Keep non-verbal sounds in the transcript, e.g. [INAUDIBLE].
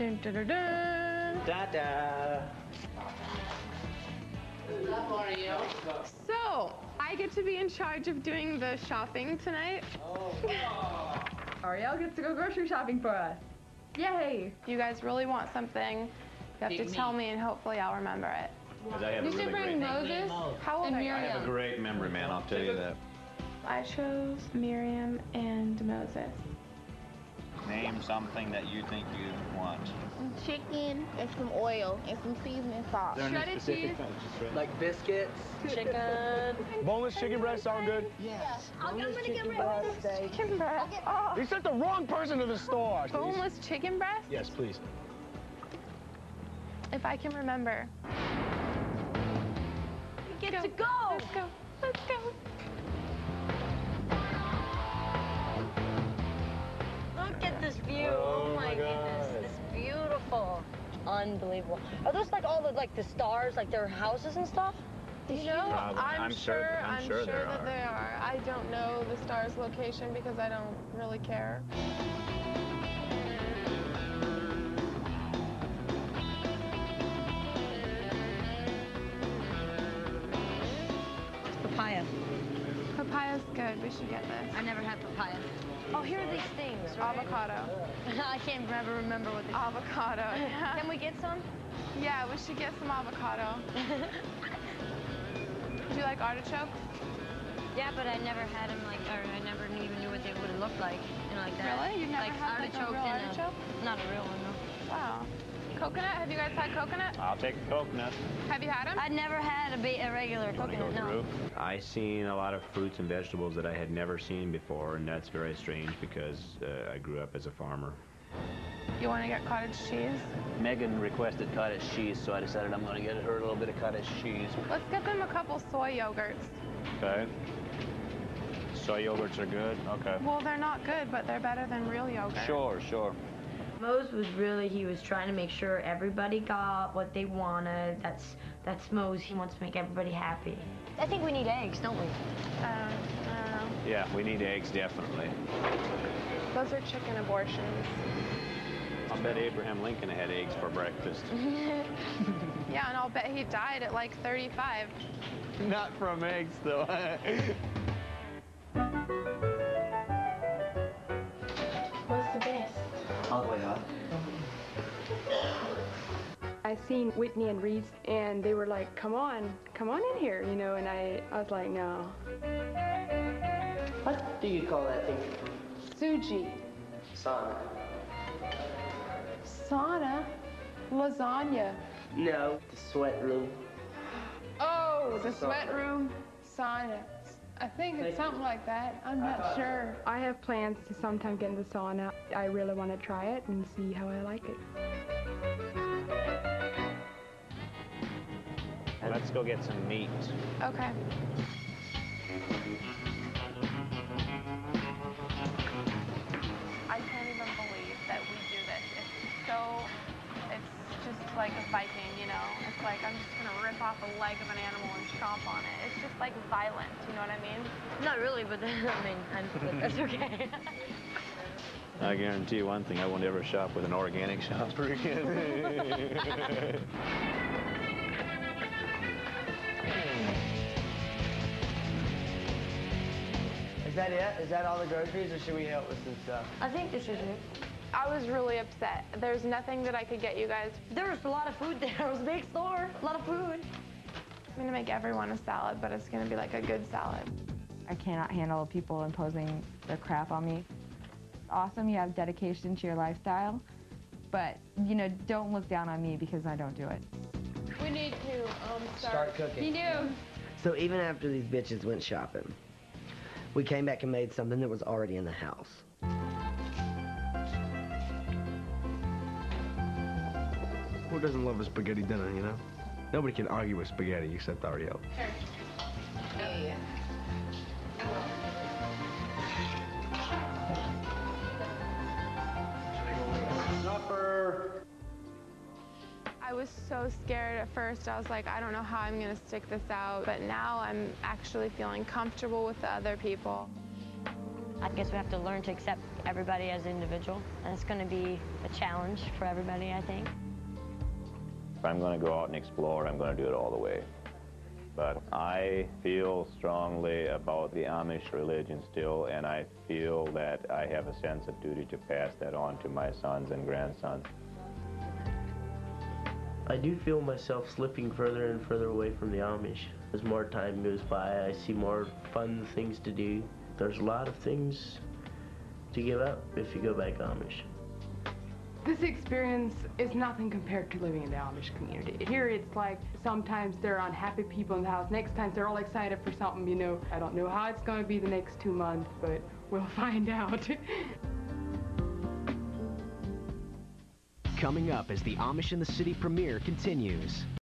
Dun, dun, dun, dun. Da-da. So, I get to be in charge of doing the shopping tonight. Ariel gets to go grocery shopping for us. Yay! If you guys really want something, you have to tell me and hopefully I'll remember it. I have a You should really bring Moses. How old And are you? I have a great memory, man. I'll tell you that. I chose Miriam and Moses. Name something that you think you want. Some chicken and some oil and some seasoning salt. Shredded cheese. Like biscuits. Chicken. [LAUGHS] Boneless chicken breast sound good? Yes. I'm gonna get rid Chicken breast. Oh, You sent the wrong person to the store. boneless chicken breast? Yes, please. If I can remember. We get to go. Let's go. Let's go. Unbelievable. Are those like all the like the stars, like their houses and stuff? You know, Probably. I'm, I'm sure- sure, I'm I'm sure there that are. they are. I don't know the star's location because I don't really care. We should get this. I never had papaya. Oh, here are these things. Right? Avocado. [LAUGHS] I can't never remember what they. Avocado. [LAUGHS] Yeah. Can we get some? yeah, we should get some avocado. [LAUGHS] Do you like artichokes? Yeah, but I never had them like, or I never even knew what they would look like, you know, like that. Really? You've never like had, like, a artichokes real in artichoke? Not a real one, no. Wow. Coconut? Have you guys had coconut? I'll take a coconut. Have you had them? I'd never had a, ba- a regular You want to go coconut, no. through? I seen a lot of fruits and vegetables that I had never seen before, and that's very strange because uh, I grew up as a farmer. You want to get cottage cheese? Megan requested cottage cheese, so I decided I'm gonna get her a little bit of cottage cheese. Let's get them a couple soy yogurts. Okay. Soy yogurts are good. Okay. Well, they're not good, but they're better than real yogurt. Sure, sure. Mose was really he was trying to make sure everybody got what they wanted. That's that's Mose. He wants to make everybody happy. I think we need eggs, don't we? Um, I don't know. Yeah, we need eggs definitely. Those are chicken abortions. I'll bet Abraham Lincoln had eggs for breakfast. [LAUGHS] Yeah, and I'll bet he died at like 35. Not from eggs, though. [LAUGHS] All the way up. I seen Whitney and Reese, and they were like, "Come on, come on in here," you know, and I, I was like, "No." What do you call that thing? Suji. Sauna. Sauna. Lasagna. No, the sweat room. Oh, the sweat room. Sauna. I think it's something like that. I'm not sure. I have plans to sometime get in the sauna. I really want to try it and see how I like it. Let's go get some meat. Okay. I can't even believe that we do this. It's so, it's just like a Viking, you know? It's like I'm just gonna rip off a leg of an animal and chomp on it. It's just like violent, you know what I mean? Not really, but then, [LAUGHS] I mean, I'm, [LAUGHS] that's okay. I guarantee you one thing, I won't ever shop with an organic shopper again. [LAUGHS] Is that it? Is that all the groceries, or should we help with some stuff? I think this is it. I was really upset. There's nothing that I could get you guys. There was a lot of food there. [LAUGHS] It was a big store. A lot of food. I'm gonna make everyone a salad, but it's gonna be like a good salad. I cannot handle people imposing their crap on me. Awesome, you have dedication to your lifestyle, but you know, don't look down on me because I don't do it. We need to um, Start cooking. You do. So even after these bitches went shopping, we came back and made something that was already in the house. Who doesn't love a spaghetti dinner, you know? Nobody can argue with spaghetti except Ariel. Supper. I was so scared at first. I was like, I don't know how I'm gonna stick this out. But now I'm actually feeling comfortable with the other people. I guess we have to learn to accept everybody as an individual, and it's going to be a challenge for everybody, I think. If I'm going to go out and explore, I'm going to do it all the way. But I feel strongly about the Amish religion still, and I feel that I have a sense of duty to pass that on to my sons and grandsons. I do feel myself slipping further and further away from the Amish. As more time goes by, I see more fun things to do. There's a lot of things to give up if you go back Amish. This experience is nothing compared to living in the Amish community. Here it's like sometimes there are unhappy people in the house, next time they're all excited for something, you know. I don't know how it's going to be the next two months, but we'll [LAUGHS] find out. Coming up as the Amish in the City premiere continues.